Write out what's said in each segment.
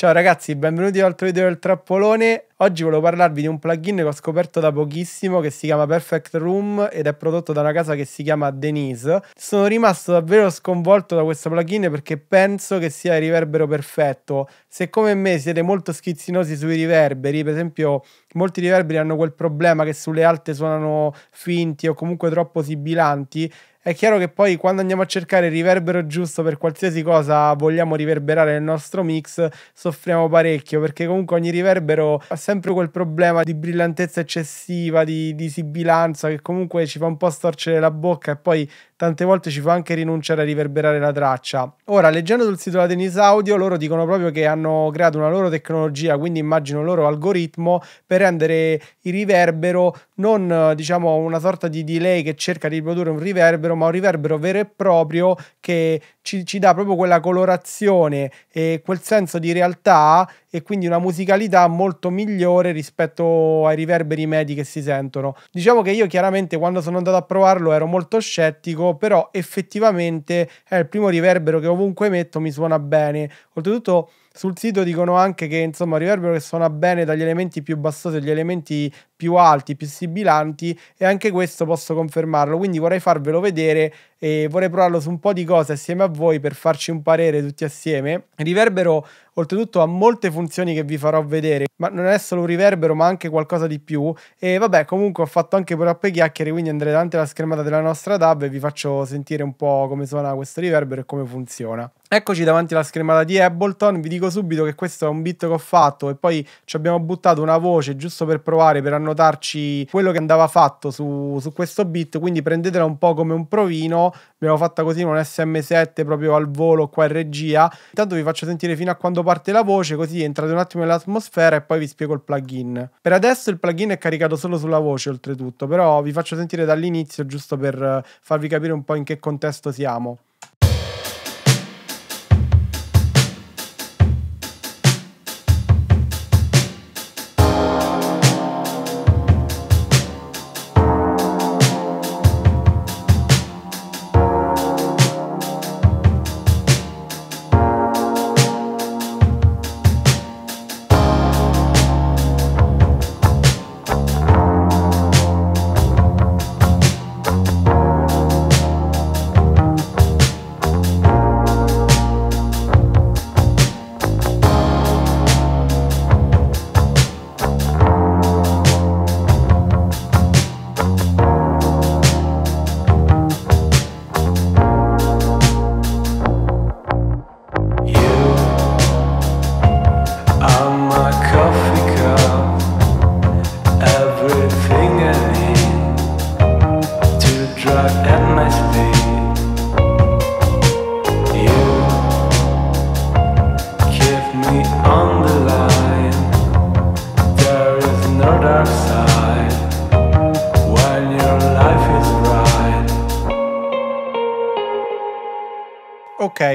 Ciao ragazzi, benvenuti a un altro video del trappolone. Oggi volevo parlarvi di un plugin che ho scoperto da pochissimo che si chiama Perfect Room ed è prodotto da una casa che si chiama Denise. Sono rimasto davvero sconvolto da questo plugin perché penso che sia il riverbero perfetto. Se come me siete molto schizzinosi sui riverberi, per esempio molti riverberi hanno quel problema che sulle alte suonano finti o comunque troppo sibilanti, è chiaro che poi quando andiamo a cercare il riverbero giusto per qualsiasi cosa vogliamo riverberare nel nostro mix, soffriamo parecchio perché comunque ogni riverbero ha sempre quel problema di brillantezza eccessiva, di, di sibilanza che comunque ci fa un po' storcere la bocca e poi tante volte ci fa anche rinunciare a riverberare la traccia. Ora, leggendo sul sito della Tennis Audio, loro dicono proprio che hanno creato una loro tecnologia, quindi immagino loro algoritmo per rendere il riverbero non diciamo una sorta di delay che cerca di produrre un riverbero, ma un riverbero vero e proprio che ci, ci dà proprio quella colorazione e quel senso di realtà e quindi una musicalità molto migliore rispetto ai riverberi medi che si sentono. Diciamo che io chiaramente quando sono andato a provarlo ero molto scettico, però effettivamente è il primo riverbero che ovunque metto mi suona bene. Oltretutto sul sito dicono anche che insomma riverbero che suona bene dagli elementi più bassosi agli elementi più alti, più sibilanti e anche questo posso confermarlo, quindi vorrei farvelo vedere e vorrei provarlo su un po' di cose assieme a voi per farci un parere tutti assieme. Riverbero oltretutto ha molte funzioni che vi farò vedere, ma non è solo un riverbero ma anche qualcosa di più e vabbè comunque ho fatto anche troppe chiacchiere quindi andrei davanti alla schermata della nostra tab e vi faccio sentire un po' come suona questo riverbero e come funziona. Eccoci davanti alla schermata di Ableton, vi dico subito che questo è un beat che ho fatto e poi ci abbiamo buttato una voce giusto per provare, per annotarci quello che andava fatto su, su questo beat, quindi prendetela un po' come un provino, abbiamo fatta così un SM7 proprio al volo qua in regia, intanto vi faccio sentire fino a quando parte la voce così entrate un attimo nell'atmosfera e poi vi spiego il plugin. Per adesso il plugin è caricato solo sulla voce oltretutto, però vi faccio sentire dall'inizio giusto per farvi capire un po' in che contesto siamo.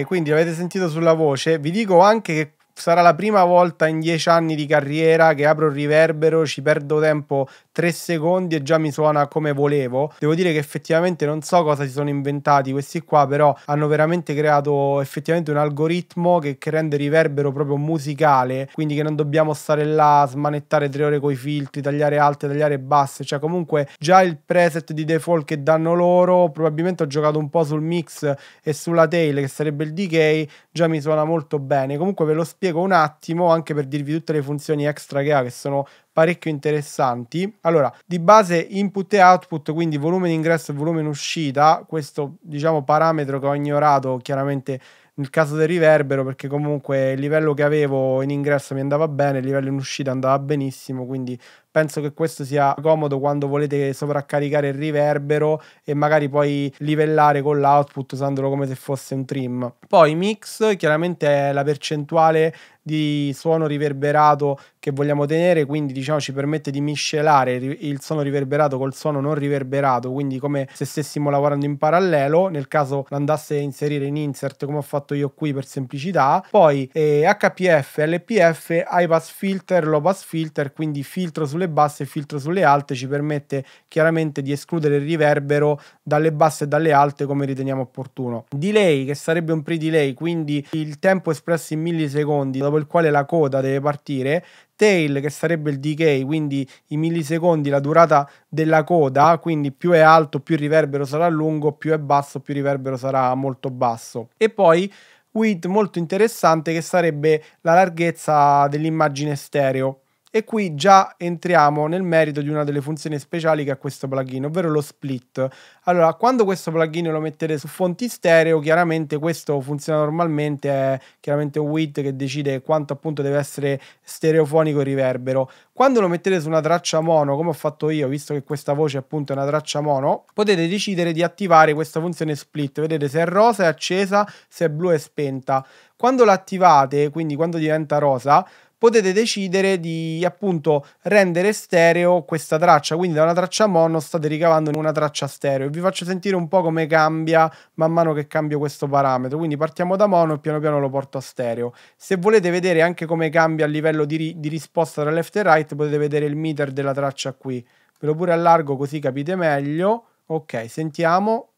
Quindi l'avete sentito sulla voce. Vi dico anche che sarà la prima volta in dieci anni di carriera che apro il riverbero, ci perdo tempo tre secondi e già mi suona come volevo. Devo dire che effettivamente non so cosa si sono inventati questi qua, però hanno veramente creato effettivamente un algoritmo che, che rende riverbero proprio musicale, quindi che non dobbiamo stare là a smanettare tre ore coi filtri, tagliare alte, tagliare basse, cioè comunque già il preset di default che danno loro, probabilmente ho giocato un po' sul mix e sulla tail che sarebbe il decay, già mi suona molto bene. Comunque ve lo spiego un attimo anche per dirvi tutte le funzioni extra che ha che sono parecchio interessanti. Allora, di base input e output, quindi volume in ingresso e volume in uscita, questo diciamo parametro che ho ignorato chiaramente nel caso del riverbero perché comunque il livello che avevo in ingresso mi andava bene, il livello in uscita andava benissimo, quindi penso che questo sia comodo quando volete sovraccaricare il riverbero e magari poi livellare con l'output usandolo come se fosse un trim. Poi mix chiaramente è la percentuale di suono riverberato che vogliamo tenere, quindi diciamo ci permette di miscelare il suono riverberato col suono non riverberato, quindi come se stessimo lavorando in parallelo, nel caso andasse a inserire in insert come ho fatto io qui per semplicità. Poi eh, HPF, LPF, high pass filter, low pass filter, quindi filtro sulle sulle basse e filtro sulle alte ci permette chiaramente di escludere il riverbero dalle basse e dalle alte come riteniamo opportuno. Delay che sarebbe un pre-delay, quindi il tempo espresso in millisecondi dopo il quale la coda deve partire, tail che sarebbe il decay, quindi i millisecondi, la durata della coda, quindi più è alto più il riverbero sarà lungo, più è basso più il riverbero sarà molto basso. E poi width molto interessante che sarebbe la larghezza dell'immagine stereo e qui già entriamo nel merito di una delle funzioni speciali che ha questo plugin, ovvero lo split. Allora, quando questo plugin lo mettete su fonti stereo, chiaramente questo funziona normalmente, è chiaramente un width che decide quanto appunto deve essere stereofonico il riverbero. Quando lo mettete su una traccia mono, come ho fatto io, visto che questa voce appunto è una traccia mono, potete decidere di attivare questa funzione split. Vedete se è rosa è accesa, se è blu è spenta. Quando l'attivate, quindi quando diventa rosa, potete decidere di appunto rendere stereo questa traccia. Quindi da una traccia mono state ricavando una traccia stereo. Vi faccio sentire un po' come cambia man mano che cambio questo parametro. Quindi partiamo da mono e piano piano lo porto a stereo. Se volete vedere anche come cambia a livello di, ri- di risposta tra left e right potete vedere il meter della traccia qui. Ve lo pure allargo così capite meglio. Ok sentiamo.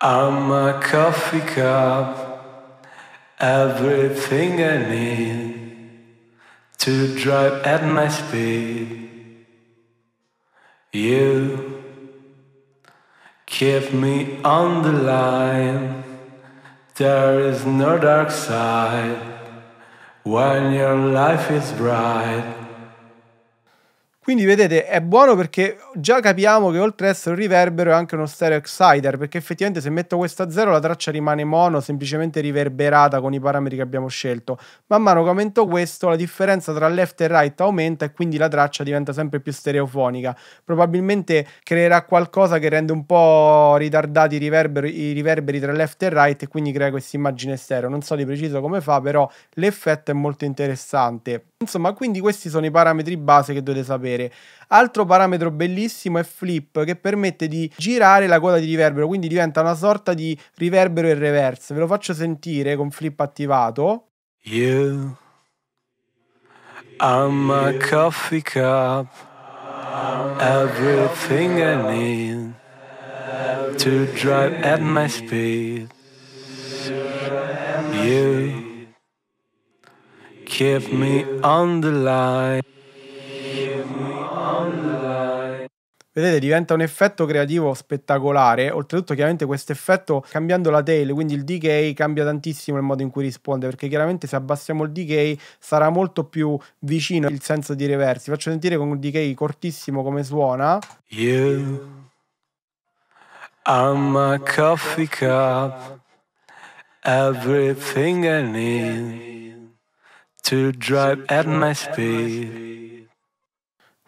I'm a coffee cup everything I need to drive at my speed. You keep me on the line. There is no dark side when your life is bright. Quindi vedete è buono perché già capiamo che oltre ad essere un riverbero è anche uno stereo exciter perché effettivamente se metto questo a zero la traccia rimane mono semplicemente riverberata con i parametri che abbiamo scelto. Man mano che aumento questo la differenza tra left e right aumenta e quindi la traccia diventa sempre più stereofonica. Probabilmente creerà qualcosa che rende un po' ritardati i riverberi, i riverberi tra left e right e quindi crea questa immagine stereo. Non so di preciso come fa però l'effetto è molto interessante. Insomma, quindi questi sono i parametri base che dovete sapere. Altro parametro bellissimo è flip che permette di girare la coda di riverbero, quindi diventa una sorta di riverbero in reverse. Ve lo faccio sentire con flip attivato. You I'm a coffee cup Everything I need To drive at my speed You Keep me on the line. Vedete, diventa un effetto creativo spettacolare. Oltretutto, chiaramente, questo effetto cambiando la tail, quindi il decay, cambia tantissimo il modo in cui risponde. Perché chiaramente, se abbassiamo il decay, sarà molto più vicino il senso di reversi. Faccio sentire con un decay cortissimo come suona. You, I'm a coffee cup, everything I need to drive at my speed.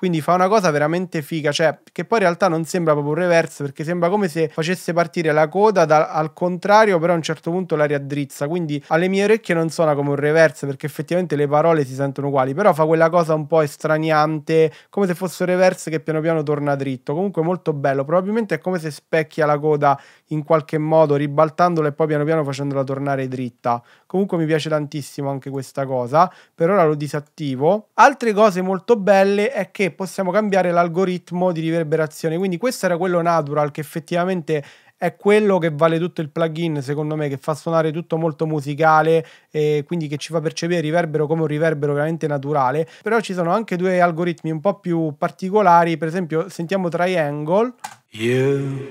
Quindi fa una cosa veramente figa, cioè che poi in realtà non sembra proprio un reverse perché sembra come se facesse partire la coda da, al contrario, però a un certo punto la riaddrizza. Quindi alle mie orecchie non suona come un reverse perché effettivamente le parole si sentono uguali, però fa quella cosa un po' estraniante, come se fosse un reverse che piano piano torna dritto. Comunque molto bello, probabilmente è come se specchia la coda in qualche modo ribaltandola e poi piano piano facendola tornare dritta. Comunque mi piace tantissimo anche questa cosa, per ora lo disattivo. Altre cose molto belle è che possiamo cambiare l'algoritmo di riverberazione. Quindi questo era quello natural che effettivamente è quello che vale tutto il plugin, secondo me, che fa suonare tutto molto musicale e quindi che ci fa percepire il riverbero come un riverbero veramente naturale. Però ci sono anche due algoritmi un po' più particolari, per esempio sentiamo Triangle. You,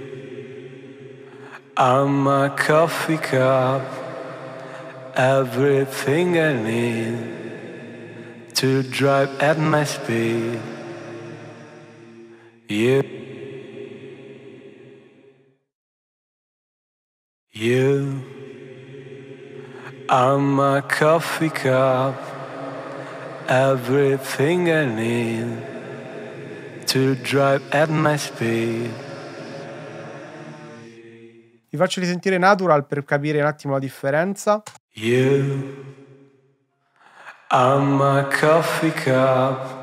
I'm a coffee cup, everything I need to drive at my speed. You, you, I'm a coffee cup, everything I need to drive at my speed. Vi faccio risentire natural per capire un attimo la differenza. You, I'm a coffee cup.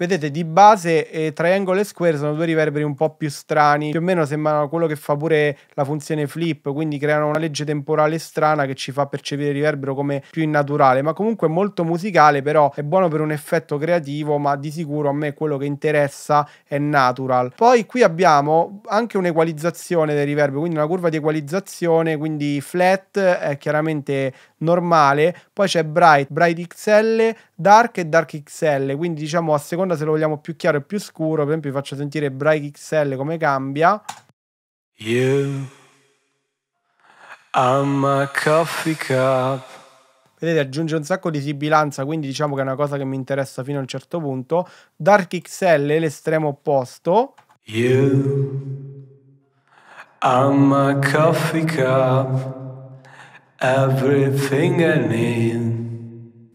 Vedete di base eh, triangle e square sono due riverberi un po' più strani, più o meno sembrano quello che fa pure la funzione flip, quindi creano una legge temporale strana che ci fa percepire il riverbero come più innaturale, ma comunque molto musicale, però è buono per un effetto creativo, ma di sicuro a me quello che interessa è natural. Poi qui abbiamo anche un'equalizzazione del riverbero, quindi una curva di equalizzazione, quindi flat è chiaramente normale, poi c'è bright, bright XL, dark e dark XL, quindi diciamo a seconda se lo vogliamo più chiaro e più scuro, per esempio vi faccio sentire bright XL come cambia. You I'm a coffee cup. Vedete, aggiunge un sacco di sibilanza, quindi diciamo che è una cosa che mi interessa fino a un certo punto. Dark XL, l'estremo opposto. You, I'm a coffee cup, everything I need.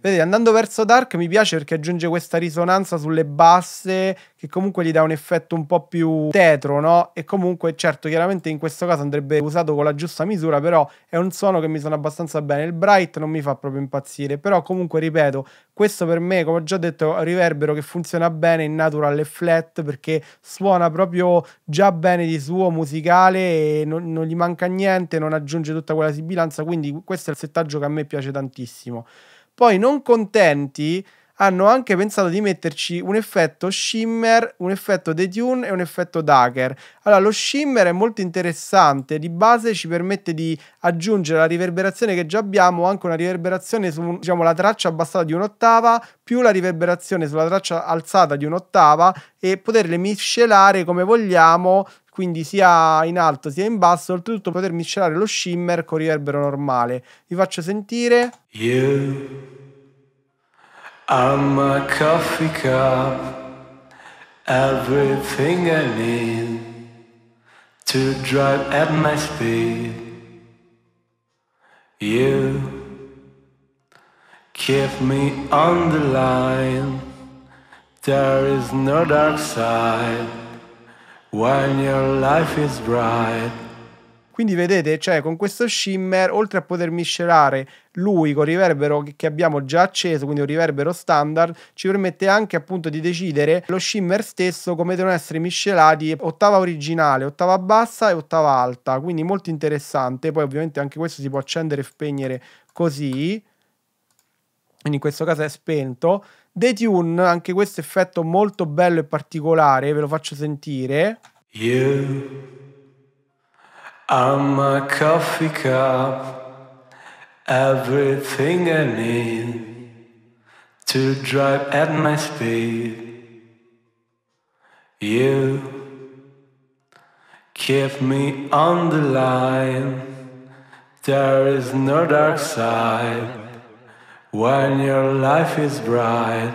Vedete, andando verso Dark mi piace perché aggiunge questa risonanza sulle basse che comunque gli dà un effetto un po' più tetro, no? E comunque, certo, chiaramente in questo caso andrebbe usato con la giusta misura, però è un suono che mi suona abbastanza bene. Il Bright non mi fa proprio impazzire, però comunque, ripeto, questo per me, come ho già detto, è un riverbero che funziona bene in natural e flat perché suona proprio già bene di suo musicale e non, non gli manca niente, non aggiunge tutta quella sibilanza, quindi questo è il settaggio che a me piace tantissimo. Poi, non contenti, hanno anche pensato di metterci un effetto shimmer, un effetto detune e un effetto dagger. Allora, lo shimmer è molto interessante, di base ci permette di aggiungere la riverberazione che già abbiamo, anche una riverberazione su diciamo, traccia abbassata di un'ottava, più la riverberazione sulla traccia alzata di un'ottava e poterle miscelare come vogliamo quindi sia in alto sia in basso, oltretutto poter miscelare lo shimmer con riverbero normale. Vi faccio sentire. You, I'm a coffee cup, everything I need to drive at my speed. You keep me on the line, there is no dark side. When your life is bright. Quindi vedete, cioè con questo shimmer, oltre a poter miscelare lui con riverbero che abbiamo già acceso, quindi un riverbero standard, ci permette anche appunto di decidere lo shimmer stesso come devono essere miscelati ottava originale, ottava bassa e ottava alta, quindi molto interessante. Poi ovviamente anche questo si può accendere e spegnere così, quindi in questo caso è spento. Detune, anche questo effetto molto bello e particolare, ve lo faccio sentire. You, I'm a coffee cup, everything I need to drive at my speed. You keep me on the line, there is no dark side. When your life is bright.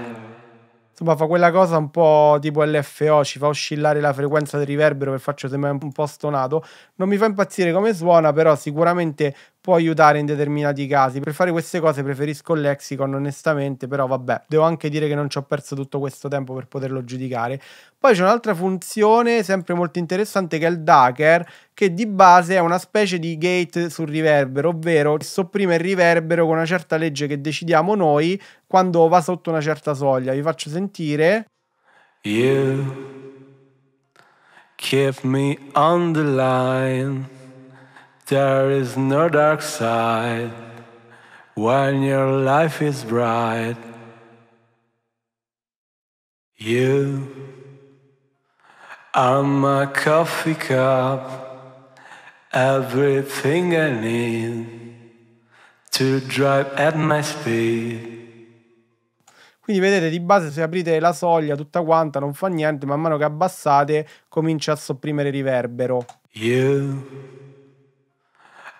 Insomma, fa quella cosa un po' tipo LFO, ci fa oscillare la frequenza del riverbero per farci sembrare un po' stonato. Non mi fa impazzire come suona, però sicuramente può aiutare in determinati casi. Per fare queste cose preferisco il lexicon, onestamente, però vabbè, devo anche dire che non ci ho perso tutto questo tempo per poterlo giudicare. Poi c'è un'altra funzione sempre molto interessante che è il Daker, che di base è una specie di gate sul riverbero, ovvero sopprime il riverbero con una certa legge che decidiamo noi quando va sotto una certa soglia. Vi faccio sentire. You keep me on the line. There is no dark side when your life is bright. You, I'm a coffee cup, everything I need to drive at my speed. Quindi vedete di base se aprite la soglia tutta quanta non fa niente, man mano che abbassate comincia a sopprimere riverbero. You I'm a coffee cup.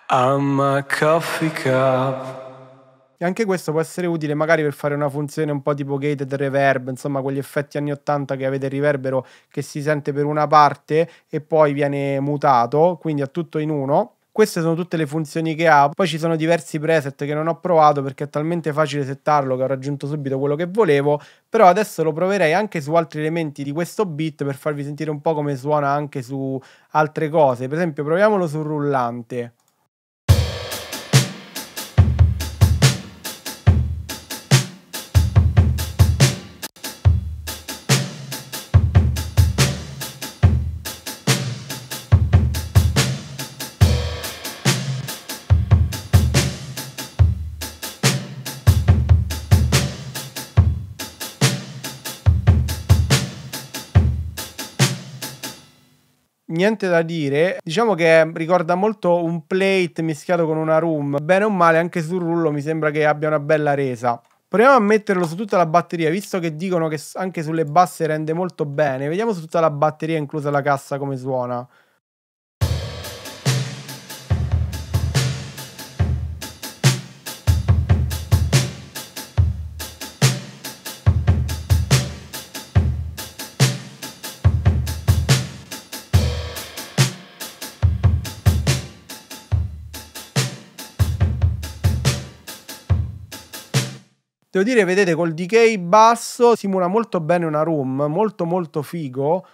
E anche questo può essere utile magari per fare una funzione un po' tipo gated reverb, insomma quegli effetti anni 80 che avete il riverbero che si sente per una parte e poi viene mutato, quindi è tutto in uno. Queste sono tutte le funzioni che ha. Poi ci sono diversi preset che non ho provato perché è talmente facile settarlo che ho raggiunto subito quello che volevo. Però adesso lo proverei anche su altri elementi di questo beat per farvi sentire un po' come suona anche su altre cose. Per esempio, proviamolo sul rullante. Niente da dire. Diciamo che ricorda molto un plate mischiato con una room. Bene o male, anche sul rullo mi sembra che abbia una bella resa. Proviamo a metterlo su tutta la batteria, visto che dicono che anche sulle basse rende molto bene. Vediamo su tutta la batteria, inclusa la cassa, come suona. Devo dire, vedete, col decay basso simula molto bene una room, molto molto figo.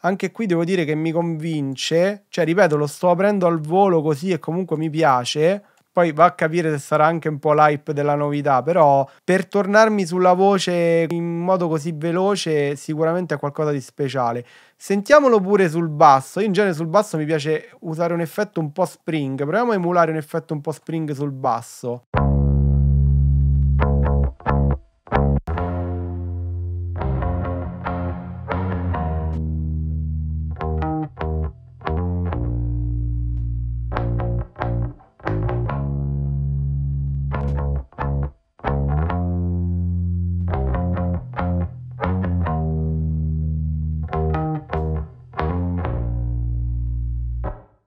Anche qui devo dire che mi convince. Cioè, ripeto, lo sto aprendo al volo così e comunque mi piace. Poi va a capire se sarà anche un po' l'hype della novità, però per tornarmi sulla voce in modo così veloce sicuramente è qualcosa di speciale. Sentiamolo pure sul basso. Io in genere sul basso mi piace usare un effetto un po' spring. Proviamo a emulare un effetto un po' spring sul basso.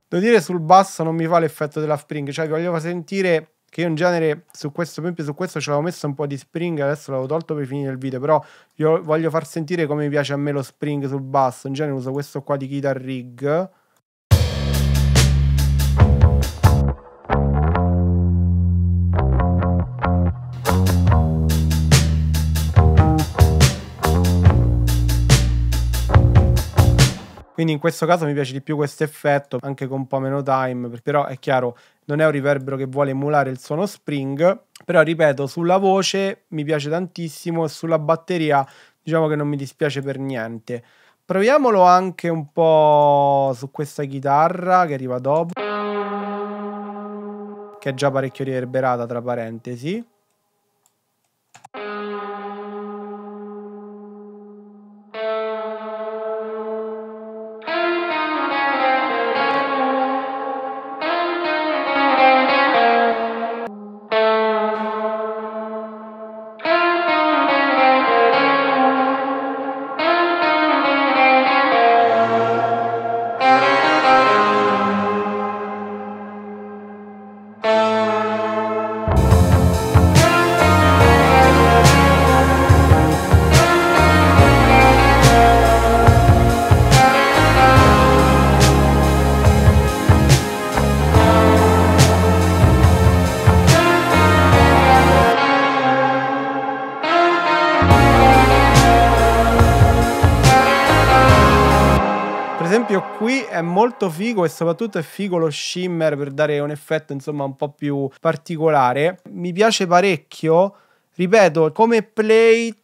Devo dire sul basso non mi fa l'effetto della spring, cioè vi voglio sentire che io in genere su questo, per esempio su questo ce l'avevo messo un po' di spring, adesso l'avevo tolto per finire il video, però io voglio far sentire come mi piace a me lo spring sul basso, in genere uso questo qua di Guitar Rig Quindi in questo caso mi piace di più questo effetto, anche con un po' meno time, però è chiaro, non è un riverbero che vuole emulare il suono spring, però ripeto, sulla voce mi piace tantissimo e sulla batteria diciamo che non mi dispiace per niente. Proviamolo anche un po' su questa chitarra che arriva dopo, che è già parecchio riverberata tra parentesi. Molto figo e soprattutto è figo lo shimmer per dare un effetto insomma un po' più particolare. Mi piace parecchio, ripeto, come plate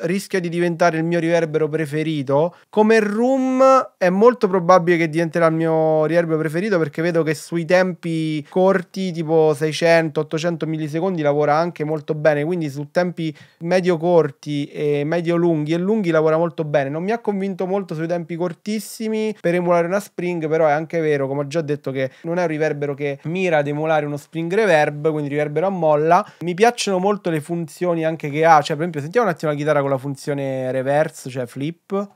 rischia di diventare il mio riverbero preferito. Come room è molto probabile che diventerà il mio riverbero preferito perché vedo che sui tempi corti, tipo 600-800 millisecondi, lavora anche molto bene. Quindi su tempi medio corti e medio lunghi e lunghi lavora molto bene. Non mi ha convinto molto sui tempi cortissimi per emulare una spring, però è anche vero, come ho già detto, che non è un riverbero che mira ad emulare uno spring reverb, quindi riverbero a molla. Mi piacciono molto le funzioni anche che ha, cioè per esempio sentiamo un attimo la chitarra con la funzione reverse, cioè flip.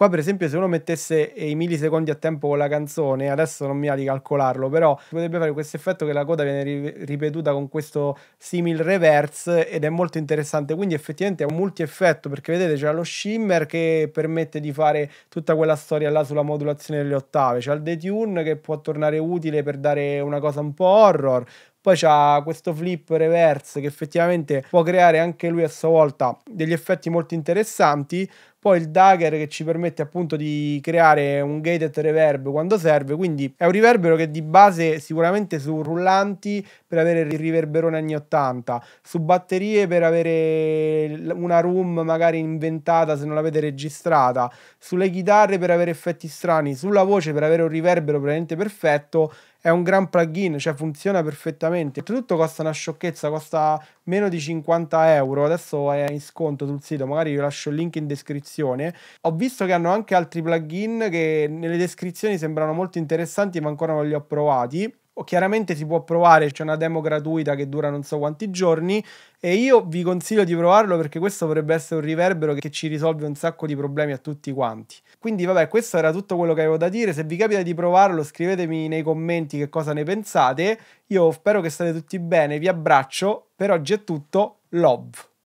Qua per esempio se uno mettesse i millisecondi a tempo con la canzone, adesso non mi va di calcolarlo, però potrebbe fare questo effetto che la coda viene ripetuta con questo simil reverse ed è molto interessante, quindi effettivamente è un multi-effetto perché vedete c'è lo shimmer che permette di fare tutta quella storia là sulla modulazione delle ottave, c'è il detune che può tornare utile per dare una cosa un po' horror, poi c'ha questo flip reverse che effettivamente può creare anche lui a sua volta degli effetti molto interessanti. Poi il dagger che ci permette appunto di creare un gated reverb quando serve, quindi è un riverbero che di base sicuramente su rullanti per avere il riverberone anni 80, su batterie per avere una room magari inventata se non l'avete registrata, sulle chitarre per avere effetti strani, sulla voce per avere un riverbero veramente perfetto è un gran plugin, cioè funziona perfettamente. Tutto costa una sciocchezza, costa meno di 50 euro. Adesso è in sconto sul sito, magari vi lascio il link in descrizione. Ho visto che hanno anche altri plugin che nelle descrizioni sembrano molto interessanti, ma ancora non li ho provati chiaramente si può provare, c'è una demo gratuita che dura non so quanti giorni e io vi consiglio di provarlo perché questo potrebbe essere un riverbero che ci risolve un sacco di problemi a tutti quanti. Quindi vabbè, questo era tutto quello che avevo da dire, se vi capita di provarlo scrivetemi nei commenti che cosa ne pensate, io spero che state tutti bene, vi abbraccio, per oggi è tutto, love!